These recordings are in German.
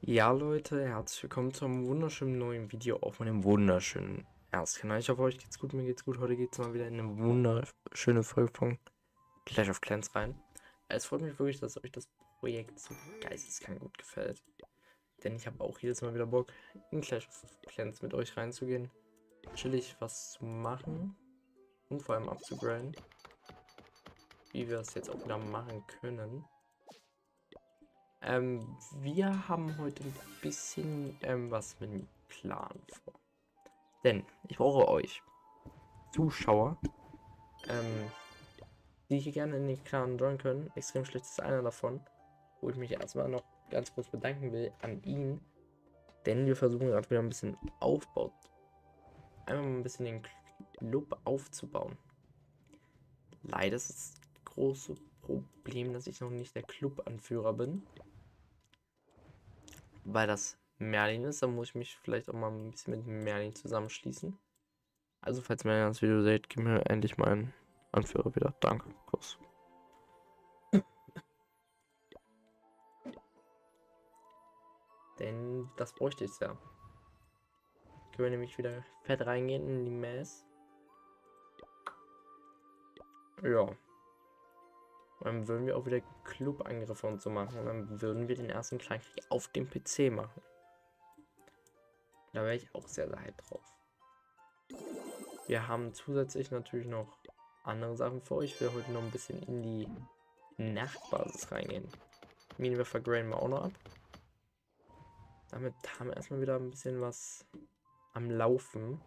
Ja Leute, herzlich willkommen zu einem wunderschönen neuen Video auf meinem wunderschönen Erstkanal. Ich hoffe euch geht's gut, mir geht's gut. Heute geht's mal wieder in eine wunderschöne Folge von Clash of Clans rein. Es freut mich wirklich, dass euch das Projekt so geisteskrank gut gefällt. Denn ich habe auch jedes Mal wieder Bock, in Clash of Clans mit euch reinzugehen. Chillig was zu machen und vor allem abzugraden. Wie wir es jetzt auch wieder machen können. Ähm, wir haben heute ein bisschen ähm, was mit dem Plan vor. Denn ich brauche euch, Zuschauer, ähm, die hier gerne in den Clan joinen können. Extrem schlecht ist einer davon, wo ich mich erstmal noch ganz kurz bedanken will an ihn. Denn wir versuchen gerade wieder ein bisschen Aufbau, einmal mal ein bisschen den Club aufzubauen. Leider ist das große Problem, dass ich noch nicht der Club-Anführer bin weil das Merlin ist, dann muss ich mich vielleicht auch mal ein bisschen mit Merlin zusammenschließen. Also, falls Merlin das Video seht, gib mir endlich meinen Anführer wieder. Danke, Kuss. Denn das bräuchte ich ja. Können wir nämlich wieder fett reingehen in die Mess. Ja. Dann würden wir auch wieder Club-Angriffe und so machen. Und dann würden wir den ersten Kleinkrieg auf dem PC machen. Da wäre ich auch sehr, sehr hyped drauf. Wir haben zusätzlich natürlich noch andere Sachen euch. Ich will heute noch ein bisschen in die Nachtbasis reingehen. Minenwerfer graden wir auch noch ab. Damit haben wir erstmal wieder ein bisschen was am Laufen.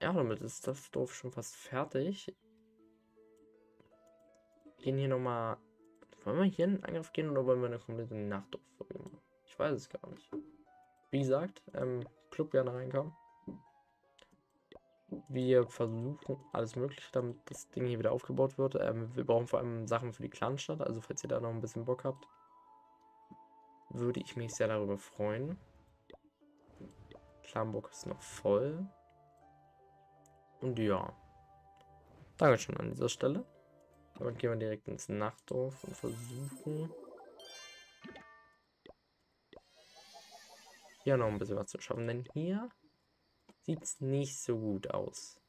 Ja, damit ist das Dorf schon fast fertig gehen hier nochmal. Wollen wir hier einen Angriff gehen oder wollen wir eine komplette Nachtdorffolge machen? Ich weiß es gar nicht. Wie gesagt, ähm, Club gerne reinkommen. Wir versuchen alles mögliche, damit das Ding hier wieder aufgebaut wird. Ähm, wir brauchen vor allem Sachen für die Clanstadt, also falls ihr da noch ein bisschen Bock habt, würde ich mich sehr darüber freuen. Clanburg ist noch voll. Und ja. Dankeschön an dieser Stelle. Damit gehen wir direkt ins Nachtdorf und versuchen hier noch ein bisschen was zu schaffen. Denn hier sieht es nicht so gut aus.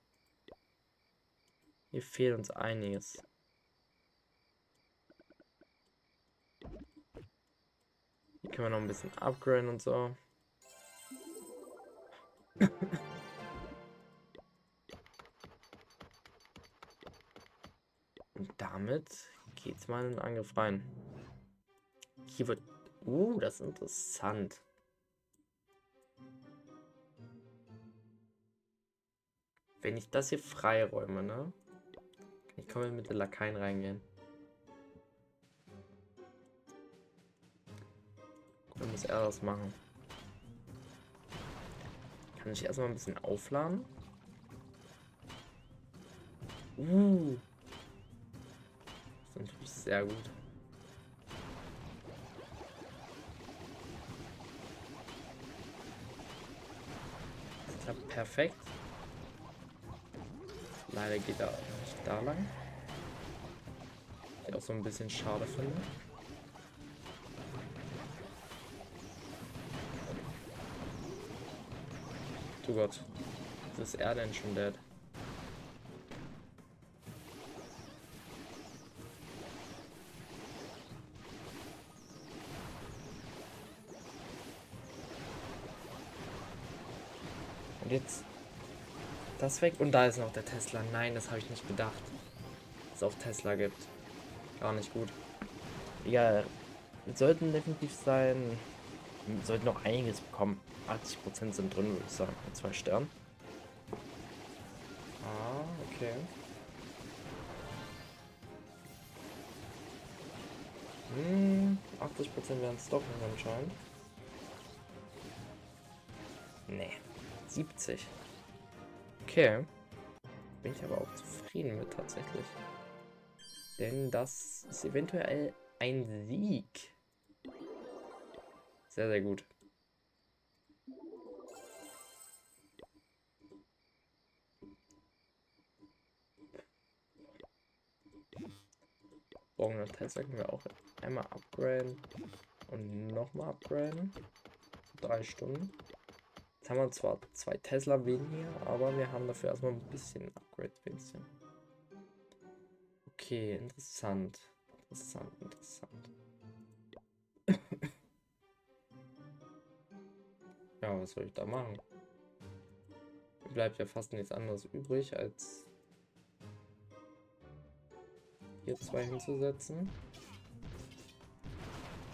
Hier fehlt uns einiges. Hier können wir noch ein bisschen upgraden und so. damit geht's mal in den Angriff rein. Hier wird... Uh, das ist interessant. Wenn ich das hier freiräume, ne? Kann ich komplett mit den Lakaien reingehen. Dann muss er das machen. Kann ich erstmal ein bisschen aufladen? Uh ist natürlich sehr gut. Das klappt perfekt. Leider geht er nicht da lang. Ich auch so ein bisschen schade finde. Du Gott. Was ist er denn schon dead? Jetzt das weg. Und da ist noch der Tesla. Nein, das habe ich nicht bedacht. Dass es auch Tesla gibt. Gar nicht gut. Ja, wir sollten definitiv sein. Wir sollten noch einiges bekommen. 80% sind drin, würde ich sagen. Mit zwei Sternen. Ah, okay. Hm, 80% werden es doch nicht anscheinend. Nee. 70. Okay. Bin ich aber auch zufrieden mit tatsächlich. Denn das ist eventuell ein Sieg. Sehr, sehr gut. Morgen Tesla können wir auch einmal upgraden. Und nochmal upgraden. Drei Stunden. Jetzt haben wir zwar zwei Tesla weniger, aber wir haben dafür erstmal ein bisschen Upgrade-Bildchen. Okay, interessant. Interessant, interessant. ja, was soll ich da machen? Bleibt ja fast nichts anderes übrig, als hier zwei hinzusetzen.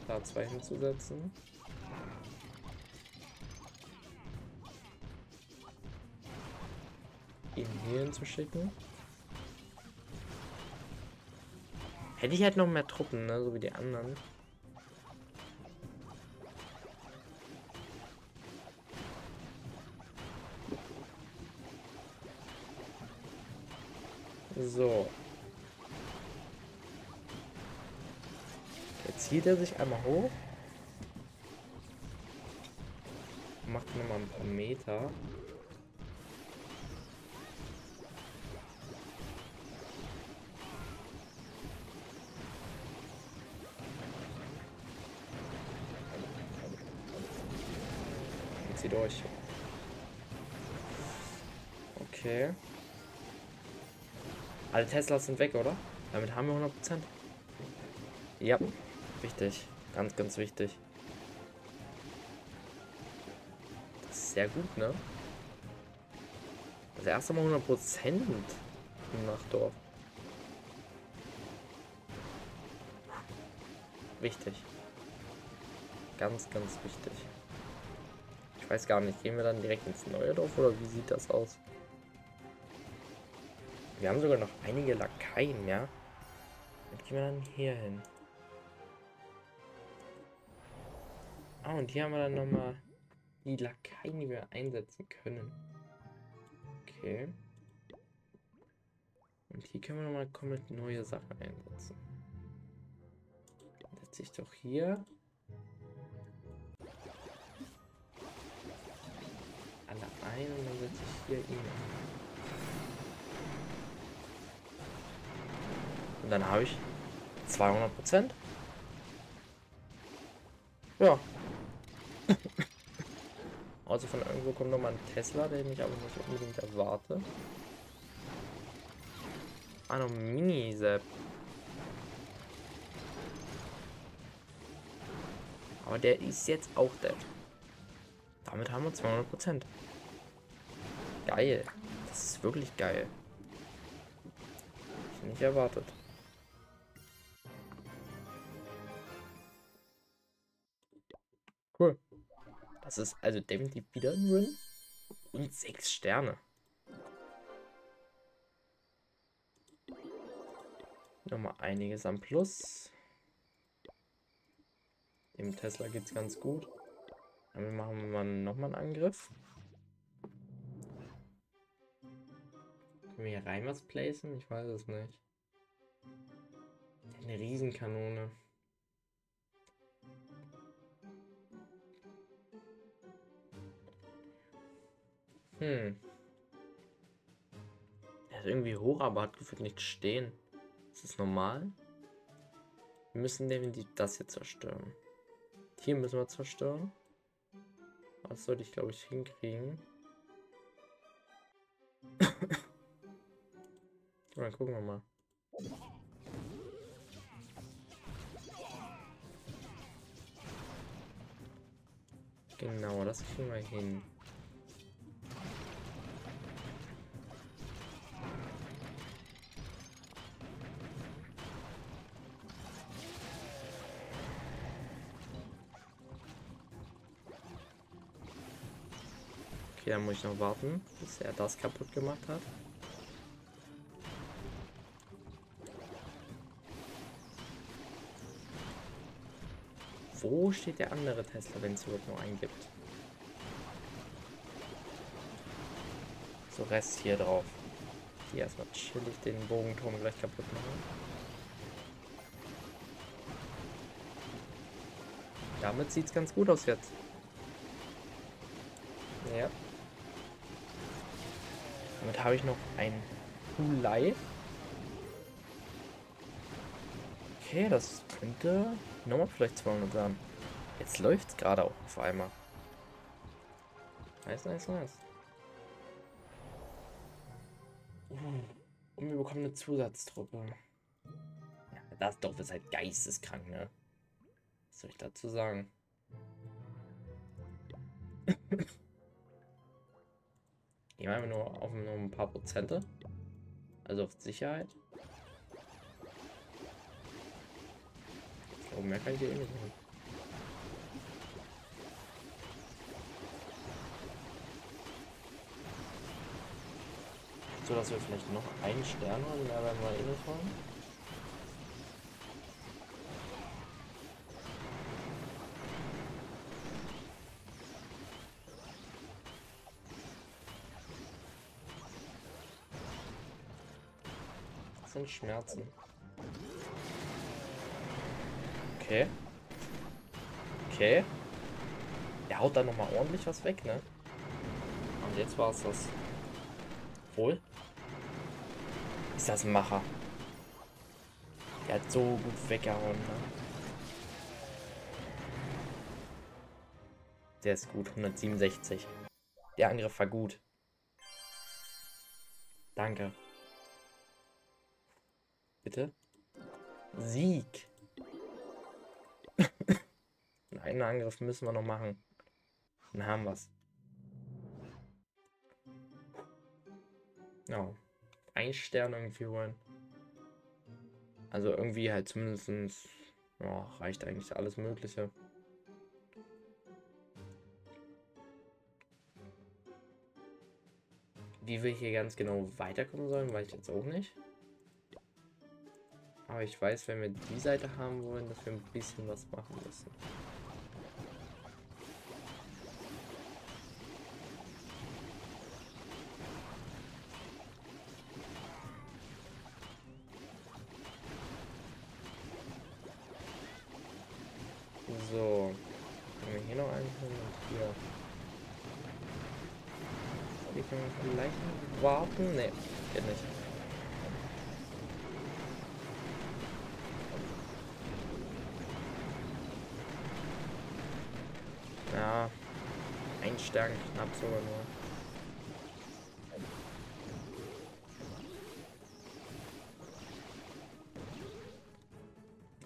Da zwei hinzusetzen. Ihn hier hinzuschicken. Hätte ich halt noch mehr Truppen, ne? So wie die anderen. So. Jetzt zieht er sich einmal hoch. Macht nochmal ein paar Meter. Zieh durch. Okay. Alle Teslas sind weg, oder? Damit haben wir 100%. Ja, wichtig. Ganz, ganz wichtig. Das ist sehr gut, ne? Das erste Mal 100% im Nachtdorf. Wichtig. Ganz, ganz wichtig. Weiß gar nicht, gehen wir dann direkt ins neue Dorf oder wie sieht das aus? Wir haben sogar noch einige Lakaien, ja? Dann gehen wir dann hier hin. Ah, und hier haben wir dann nochmal die Lakaien, die wir einsetzen können. Okay. Und hier können wir nochmal komplett neue Sachen einsetzen. Dann setze ich doch hier ein und dann setze ich hier ihn. Und dann habe ich 200 Prozent. Ja. also von irgendwo kommt nochmal ein Tesla, den ich aber nicht unbedingt erwarte. Ah, noch Mini-Sepp. Aber der ist jetzt auch dead. Damit haben wir 200 Prozent. Geil. Das ist wirklich geil. Ich nicht erwartet. Cool. Das ist also definitiv wieder ein Win. Und sechs Sterne. Nochmal einiges am Plus. Dem Tesla geht es ganz gut. Dann machen wir mal nochmal einen Angriff. Können wir hier rein was placen? Ich weiß es nicht. Eine Riesenkanone. Hm. Er ist irgendwie hoch, aber hat gefühlt nicht stehen. Ist das normal? Wir müssen definitiv das hier zerstören. Hier müssen wir zerstören. Das sollte ich, glaube ich, hinkriegen. Dann gucken wir mal. Genau, das kriegen wir hin. Okay, dann muss ich noch warten, bis er das kaputt gemacht hat. Wo steht der andere Tesla, wenn es überhaupt noch einen gibt? So, Rest hier drauf. Die erstmal chillig den Bogenturm gleich kaputt machen. Damit sieht es ganz gut aus jetzt. Ja. Damit habe ich noch ein Hulei. Okay, das könnte nochmal vielleicht 200 sein. Jetzt läuft's gerade auch auf einmal. Nice, nice, nice. Und wir bekommen eine Zusatztruppe. Ja, das Dorf ist halt geisteskrank, ne? Was soll ich dazu sagen? Gehen wir nur auf nur ein paar Prozente. Also auf Sicherheit. Oh, mehr kann ich hier eh nicht machen. So, dass wir vielleicht noch einen Stern haben, mehr werden wir eh nicht haben. Das sind Schmerzen. Okay. Okay. Er haut da nochmal ordentlich was weg, ne? Und jetzt war es das. Wohl. Ist das ein Macher. Der hat so gut weggehauen, ne? Der ist gut, 167. Der Angriff war gut. Danke. Bitte? Sieg. Einen Angriff müssen wir noch machen. Dann haben wir's. Ja. Ein Stern irgendwie holen. Also irgendwie halt zumindest ja, reicht eigentlich alles Mögliche. Wie wir hier ganz genau weiterkommen sollen, weiß ich jetzt auch nicht. Aber ich weiß, wenn wir die Seite haben wollen, dass wir ein bisschen was machen müssen. Hier. Die können wir vielleicht warten. Ne, geht nicht. Ja, ein Stern knapp sogar nur.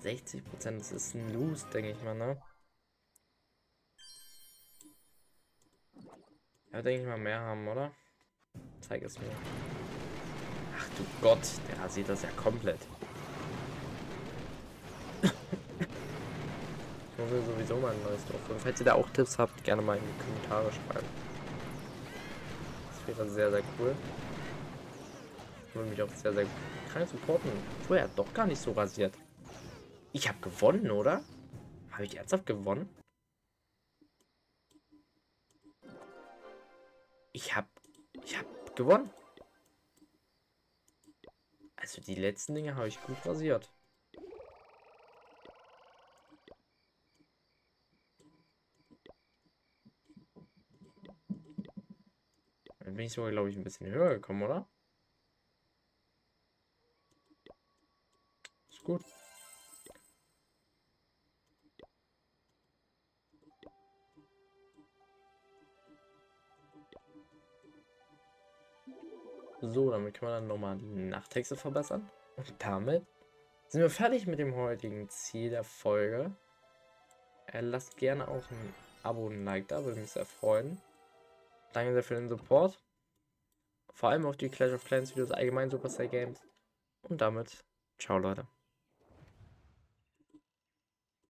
Sechzig Prozent, das ist ein Lose, denke ich mal, ne? Denke ich mal mehr haben, oder? Zeig es mir. Ach du Gott, der sieht das ja komplett. Ich will sowieso mal ein neues Dorf. Und falls ihr da auch Tipps habt, gerne mal in die Kommentare schreiben. Das wäre sehr, sehr cool. Würde mich auch sehr, sehr krank supporten. Oh, er hat doch gar nicht so rasiert. Ich habe gewonnen, oder? Habe ich ernsthaft gewonnen? Ich habe ich habe gewonnen. Also die letzten Dinge habe ich gut rasiert. Dann bin ich sogar, glaube ich, ein bisschen höher gekommen, oder? Ist gut. So, damit kann man dann nochmal die Nachttexte verbessern. Und damit sind wir fertig mit dem heutigen Ziel der Folge. Äh, lasst gerne auch ein Abo und ein Like da, würde mich sehr freuen. Danke sehr für den Support. Vor allem auf die Clash of Clans Videos, allgemein Superstar Games. Und damit, ciao Leute.